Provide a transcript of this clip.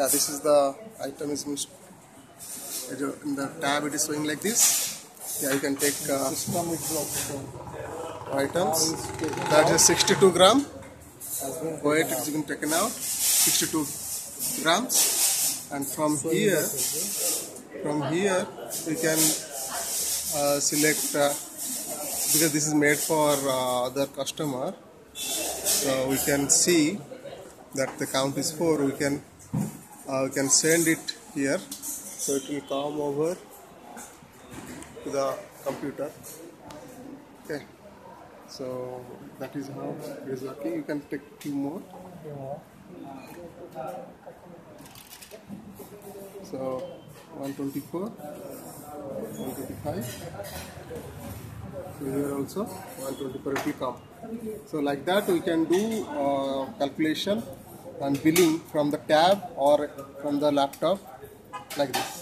yeah this is the item is mis- it is- in the tab it is showing like this. Yeah you can take uh, items. That is 62 gram. Weight is been taken out. 62 grams. And from here from here we can uh, select uh, because this is made for uh, other customer. So we can see that the count is 4 we can uh, can send it here. So it will come over to the computer. Okay. So that is how it is working. You can take two more. So 124 125 so here also 124 it will come. So like that we can do uh, calculation and billing from the tab or from the laptop like this